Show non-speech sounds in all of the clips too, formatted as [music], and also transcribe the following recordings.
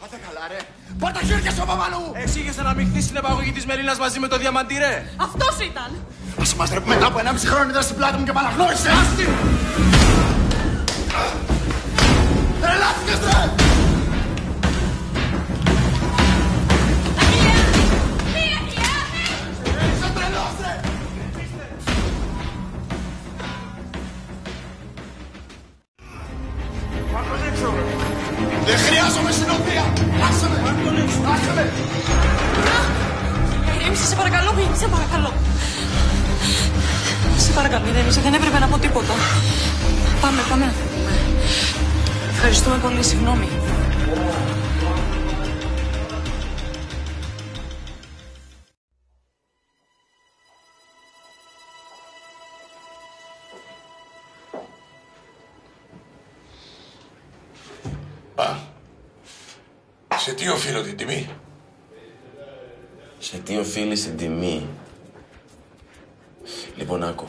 Πάτε καλά, ρε. Πάρ' τα χέρια σου από πάνω μου. Εσύ είχες αναμειχθεί στην επαγωγή της Μελίνας μαζί με το διαμαντή, ρε. Αυτός ήταν. Ας μας ρε, μετά από 1,5 χρόνο ήταν στην πλάτη μου και μ' αναγνώρισε. Άστι. Ελάφηκες, ρε. Σε παρακαλώ, μην, σε παρακαλώ. Σε παρακαλώ, ηρέμησε, δεν έπρεπε να πω τίποτα. Πάμε, πάμε να φύγουμε. Ευχαριστούμε πολύ, συγγνώμη. Σε τι οφείλει την τιμή; Λοιπόν, άκου.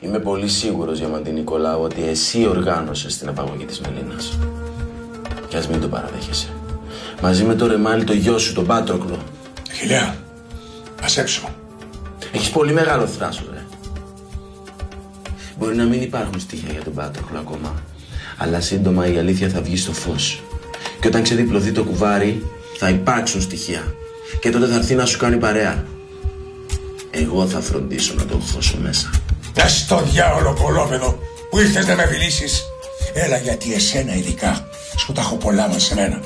Είμαι πολύ σίγουρος, Διαμαντή Νικολάου, ότι εσύ οργάνωσες την απαγωγή της Μελίνας. Κι ας μην το παραδέχεσαι. Μαζί με το ρεμάλι το γιο σου, τον Πάτροκλο. Χιλιά, ασέψω. Έχεις πολύ μεγάλο θράσος, ρε. Μπορεί να μην υπάρχουν στοιχεία για τον Πάτροκλο ακόμα. Αλλά σύντομα η αλήθεια θα βγει στο φως. Και όταν ξεδιπλωθεί το κουβάρι, θα υπάρξουν στοιχεία. Και τότε θα έρθει να σου κάνει παρέα. Εγώ θα φροντίσω να τον χώσω μέσα. Να στο διάολο κολόπεδο που ήρθες να με φιλήσεις. Έλα γιατί εσένα ειδικά σου τα έχω πολλά μας σε μένα.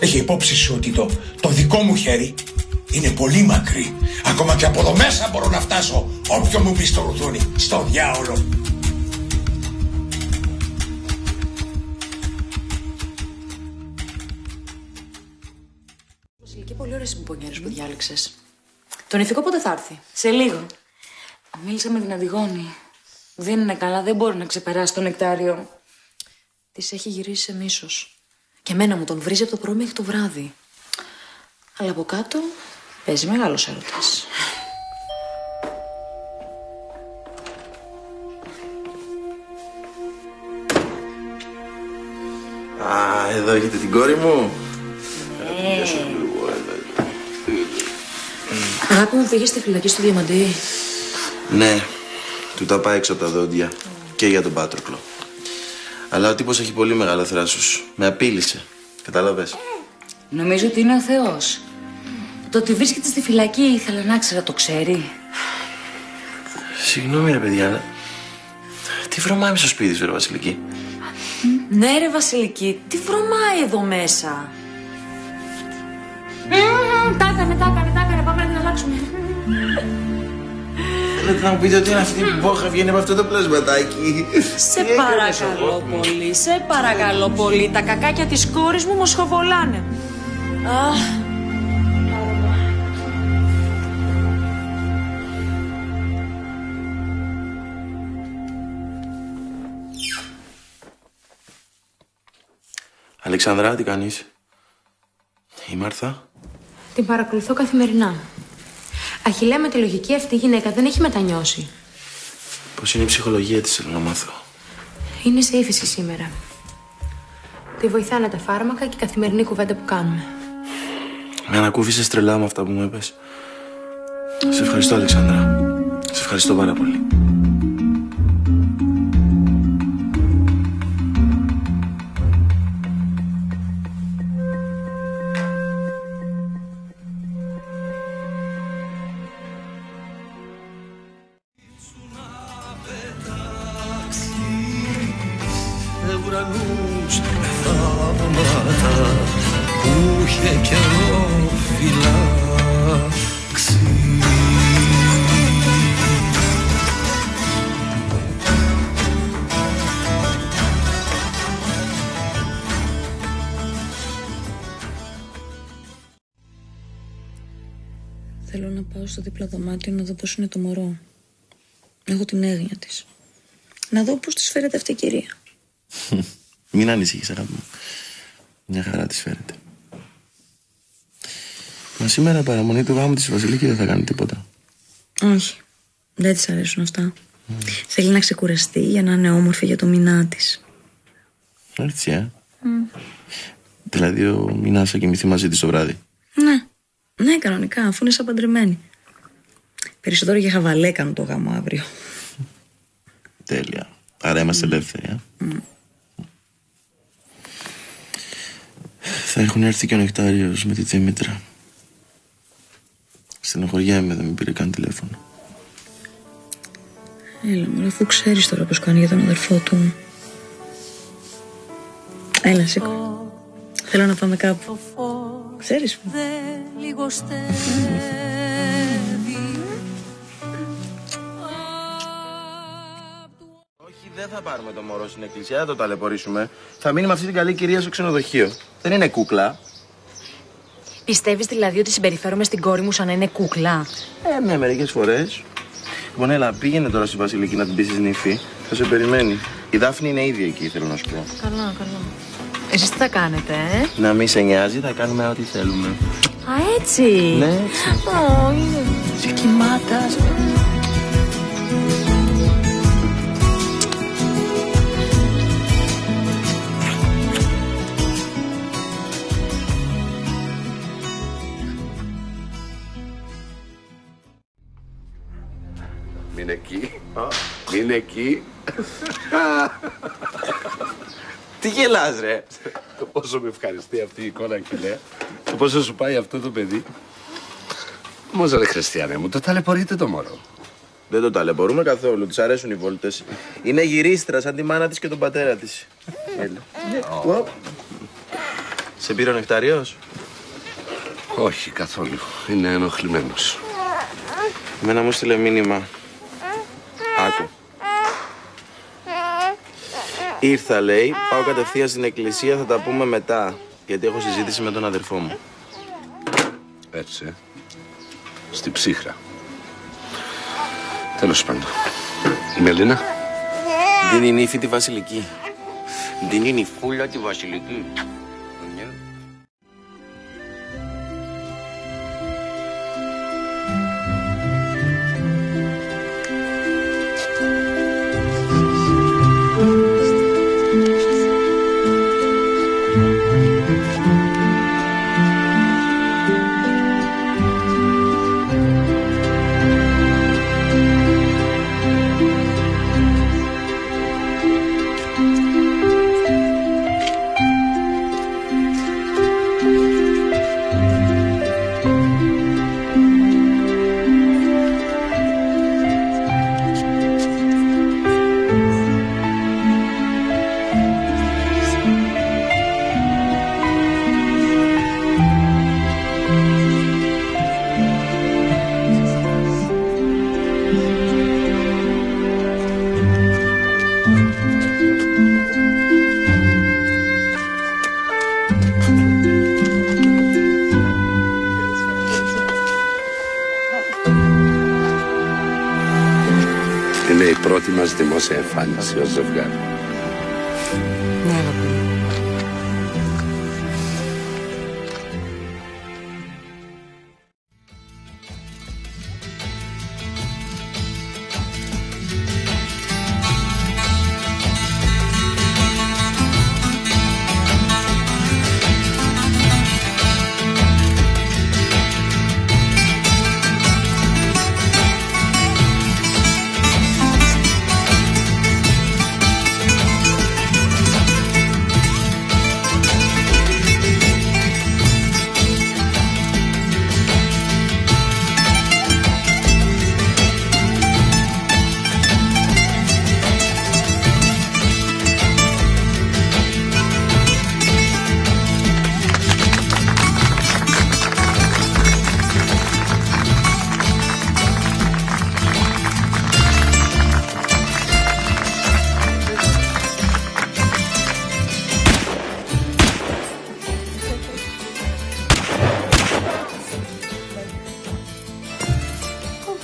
Έχει υπόψη σου ότι το, το δικό μου χέρι είναι πολύ μακρύ. Ακόμα και από εδώ μέσα μπορώ να φτάσω όποιο μου πεις στο ρουθούνι. Στο διάολο. Βασιλική, πολύ ωραίε μπονιέρε που διάλεξες. Το νηφικό πότε θα έρθει; Σε λίγο. Μίλησα με την Αντιγόνη. Δεν είναι καλά, δεν μπορεί να ξεπεράσει το νεκτάριο. Της έχει γυρίσει σε μίσος. Και εμένα μου τον βρίζει από το πρωί μέχρι το βράδυ. Αλλά από κάτω παίζει μεγάλος έρωτας. Α, εδώ έχετε την κόρη μου. Αγάπη μου, πήγες στη φυλακή στο Διαμαντή. Ναι, του τα πάει έξω από τα δόντια. Και για τον Πάτροκλο. Αλλά ο τύπος έχει πολύ μεγάλο θράσος. Με απείλησε. Κατάλαβες. Νομίζω ότι είναι ο Θεός. Το ότι βρίσκεται στη φυλακή ήθελα να ξέρω, το ξέρει. Συγγνώμη ρε παιδιά, αλλά... Τι βρωμάει στο σπίτι σου ρε Βασιλική; Ναι, ρε Βασιλική, τι βρωμάει εδώ μέσα; Μμμ, Τα έκανε, τα έκανε, τα έκανε. Πάμε να την αλλάξουμε. Θέλετε να μου πείτε ότι είναι αυτή η μπόχα βγαίνει από αυτό το πλασματάκι. Σε παρακαλώ πολύ, σε παρακαλώ πολύ. Τα κακάκια της κόρης μου μου σχοβολάνε. Αχ, Αλεξανδρά, τι κάνεις; Η Μάρθα. Την παρακολουθώ καθημερινά. Αχιλέα με τη λογική αυτή η γυναίκα δεν έχει μετανιώσει. Πώς είναι η ψυχολογία της, θέλω να μάθω. Είναι σε ύφεση σήμερα. Τη βοηθάνε τα φάρμακα και η καθημερινή κουβέντα που κάνουμε. Με ανακούφισες τρελά με αυτά που μου είπες. Σε ευχαριστώ, Αλεξάνδρα. Σε ευχαριστώ πάρα πολύ. Είχε καιρό φυλάξει. Θέλω να πάω στο δίπλα δωμάτιο να δω πώς είναι το μωρό. Έχω την έγνοια της. Να δω πώς της φέρεται αυτή η κυρία. Μην ανησυχείς, αγάπη μου. Μια χαρά της φέρετε. Μα σήμερα παραμονή του γάμου της Βασιλική δεν θα κάνει τίποτα. Όχι. Δεν της αρέσουν αυτά. Θέλει να ξεκουραστεί για να είναι όμορφη για το μηνά της. Έτσι, ε. Δηλαδή ο Μινάς θα κοιμηθεί μαζί της το βράδυ. Ναι. Ναι, κανονικά, αφού είναι σαν παντρεμένη. Περισσότερο για χαβαλέ κάνουν το γάμο αύριο. Τέλεια. Άρα είμαστε ελεύθεροι, α. Θα έχουν έρθει και ο Νεκτάριος με τη Δήμητρα. Στενοχωριέμαι, δεν με πήρε καν τηλέφωνο. Έλα, μωρέ, αφού ξέρεις τώρα πώς κάνει για τον αδερφό του. Έλα, σήκω. Θέλω να πάμε κάπου. Ξέρεις που. Όχι, δεν θα πάρουμε το μωρό στην εκκλησία, δεν το ταλαιπωρήσουμε. Θα μείνει με αυτή την καλή κυρία στο ξενοδοχείο. Δεν είναι κούκλα. Πιστεύεις δηλαδή ότι συμπεριφέρομαι στην κόρη μου σαν να είναι κούκλα; Ε, ναι, μερικές φορές. Λοιπόν, έλα, πήγαινε τώρα στη Βασιλική να την πεις νύφη. Θα σε περιμένει. Η Δάφνη είναι ήδη εκεί, θέλω να σου πω. Καλά, καλά. Εσείς τι θα κάνετε, ε; Να μην σε νοιάζει, θα κάνουμε ό,τι θέλουμε. Α, έτσι; Ναι, έτσι. Ω, είναι. Σε κοιμάτας. Μην εκεί. Μην [laughs] εκεί. Τι γελάς, ρε; Το πόσο με ευχαριστεί αυτή η εικόνα, κοιλέ. Το πόσο σου πάει αυτό το παιδί. Όμως ρε Χριστιανέ μου, το ταλαιπωρείτε το μωρό. Δεν το ταλαιπωρούμε καθόλου. Τη αρέσουν οι βόλτες. Είναι γυρίστρα σαν τη μάνα της και τον πατέρα της. Έλα. Ω. Σε πήρε ο νεκτάριος; Όχι καθόλου. Είναι ενοχλημένος. Εμένα μου στείλε μήνυμα. Άκου. Ήρθα, λέει. Πάω κατευθείαν στην εκκλησία, θα τα πούμε μετά. Γιατί έχω συζήτηση με τον αδερφό μου. Έτσι. ε. Στη ψύχρα. Τέλος πάντων. Η Μελίνα; Την είναι η νύφη τη Βασιλική. Την είναι η φούλα τη βασιλική. Είναι η πρώτη μας δημόσια εμφάνιση ως ζευγάρι. Ναι,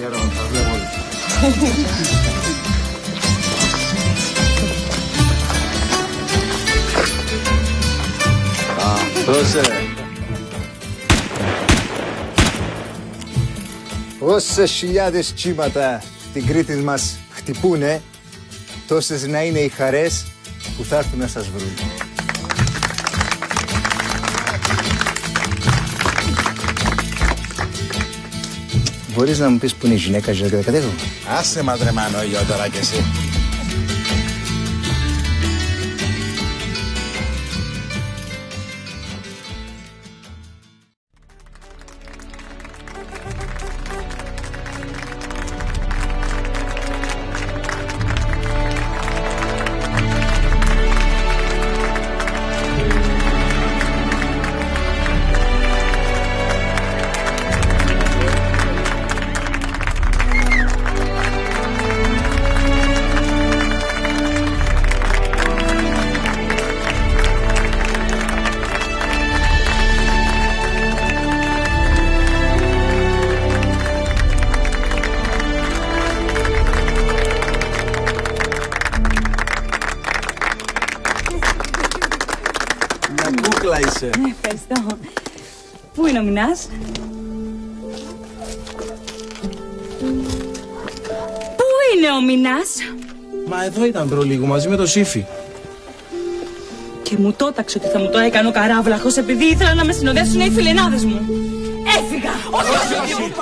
αγαπητέ. Δώσε. Όσες χιλιάδες κύματα την Κρήτης μας χτυπούνε, τόσες να είναι οι χαρές που θα έρθουν να σας βρουν. Μπορείς να μου πεις που είναι η γυναίκα ζωή και δεκατέκο. Άσε μας ρε Μανώλιο τώρα κι εσύ. Ευχαριστώ. Πού είναι ο Μινάς? Πού είναι ο Μινάς? Μα εδώ ήταν προλίγο μαζί με το Σύφη. Και μου το έταξε ότι θα μου το έκανε ο καράβλαχος επειδή ήθελα να με συνοδεύσουν οι φιλενάδες μου. Έφυγα! Όχι, όχι, όχι.